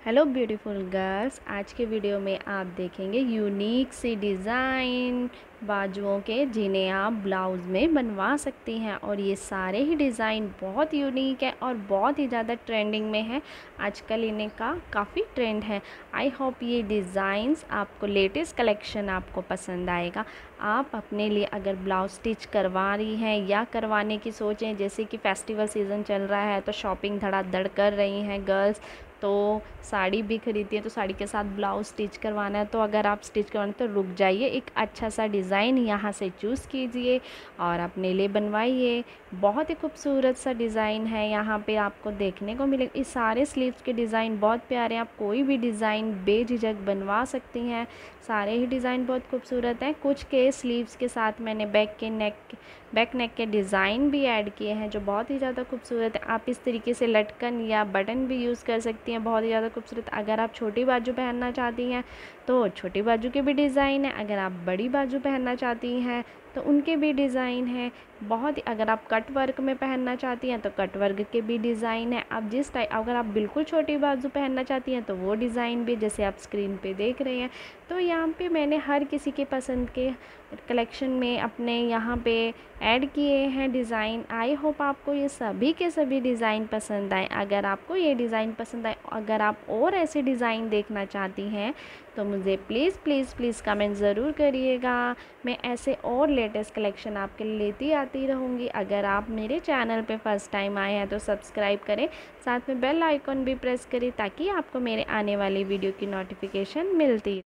Hello beautiful girls आज के video में आप देखेंगे यूनिक सी डिज़ाइन बाजुओं के जिन्हें आप ब्लाउज़ में बनवा सकती हैं। और ये सारे ही डिज़ाइन बहुत यूनिक है और बहुत ही ज़्यादा ट्रेंडिंग में है। आजकल इन्हें का काफ़ी ट्रेंड है। आई होप ये डिज़ाइंस आपको लेटेस्ट कलेक्शन आपको पसंद आएगा। आप अपने लिए अगर ब्लाउज स्टिच करवा रही हैं या करवाने की सोचें, जैसे कि फेस्टिवल सीज़न चल रहा है तो शॉपिंग धड़ाधड़ कर रही हैं गर्ल्स तो साड़ी भी खरीदती है तो साड़ी के साथ ब्लाउज स्टिच करवाना है। तो अगर आप स्टिच करवाना तो रुक जाइए, एक अच्छा सा डिज़ाइन यहाँ से चूज़ कीजिए और अपने लिए बनवाइए। बहुत ही खूबसूरत सा डिज़ाइन है यहाँ पे आपको देखने को मिलेगा इस सारे स्लीव्स के डिज़ाइन बहुत प्यारे हैं। आप कोई भी डिज़ाइन बेझिझक बनवा सकती हैं। सारे ही डिज़ाइन बहुत खूबसूरत हैं। कुछ के स्लीव्स के साथ मैंने बैक के नेक, बैक नेक के डिज़ाइन भी ऐड किए हैं जो बहुत ही ज़्यादा खूबसूरत है। आप इस तरीके से लटकन या बटन भी यूज़ कर सकती हैं। बहुत ही ज़्यादा खूबसूरत। अगर आप छोटी बाजू पहनना चाहती हैं तो छोटी बाजू के भी डिज़ाइन है। अगर आप बड़ी बाजू पहनना चाहती हैं। तो उनके भी डिज़ाइन हैं। बहुत ही, अगर आप कट वर्क में पहनना चाहती हैं तो कट वर्क के भी डिज़ाइन है। आप जिस टाइप अगर आप बिल्कुल छोटी बाजू पहनना चाहती हैं तो वो डिज़ाइन भी, जैसे आप स्क्रीन पे देख रहे हैं। तो यहाँ पे मैंने हर किसी के पसंद के कलेक्शन में अपने यहाँ पे ऐड किए हैं डिज़ाइन। आई होप आपको ये सभी के सभी डिज़ाइन पसंद आए। अगर आपको ये डिज़ाइन पसंद आए, अगर आप और ऐसे डिज़ाइन देखना चाहती हैं तो मुझे प्लीज़ प्लीज़ प्लीज़ कमेंट ज़रूर करिएगा। मैं ऐसे और लेटेस्ट कलेक्शन आपके लिए लेती आती रहूँगी। अगर आप मेरे चैनल पे फ़र्स्ट टाइम आए हैं तो सब्सक्राइब करें, साथ में बेल आइकॉन भी प्रेस करें ताकि आपको मेरे आने वाली वीडियो की नोटिफिकेशन मिलती